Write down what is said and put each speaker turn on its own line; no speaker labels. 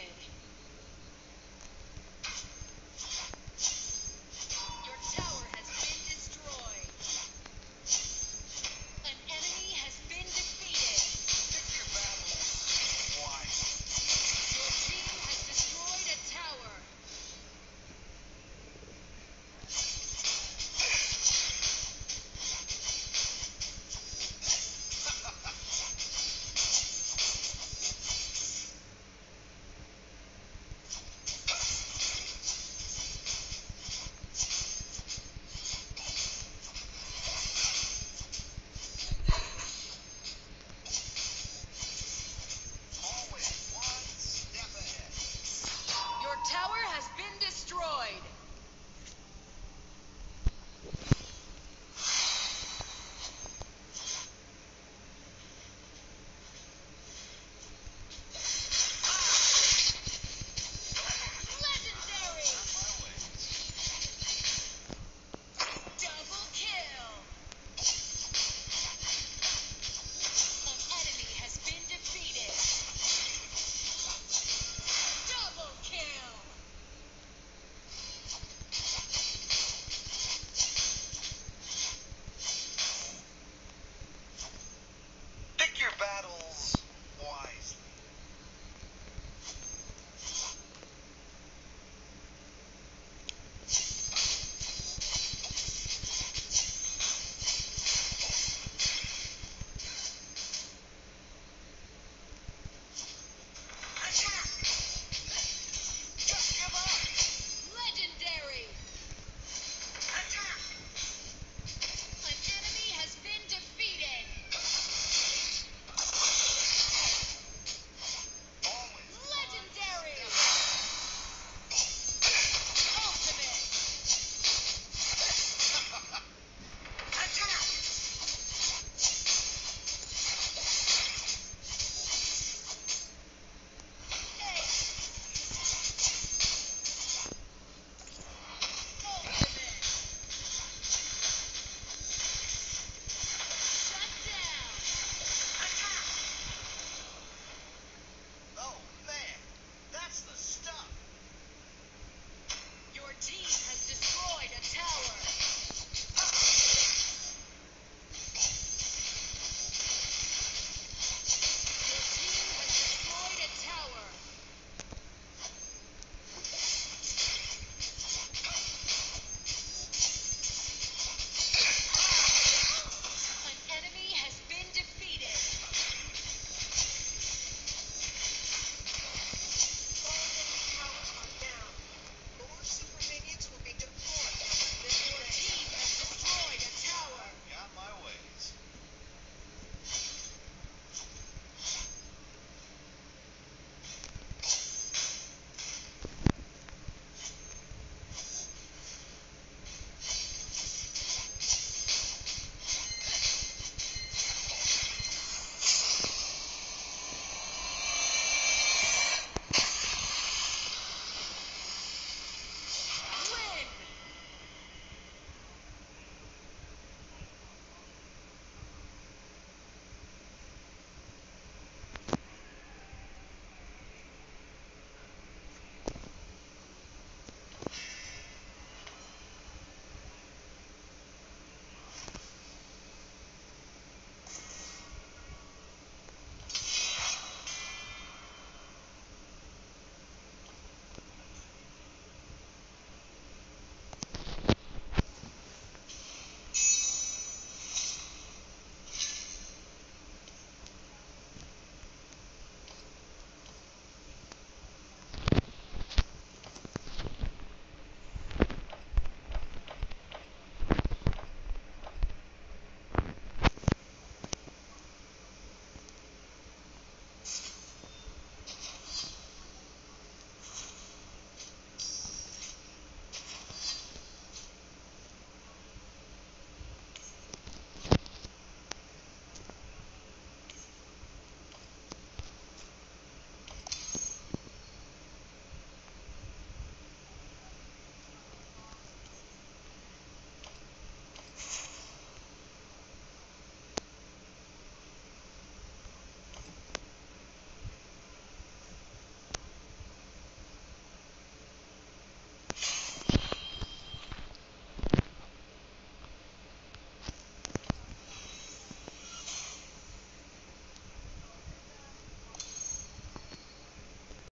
ustedes.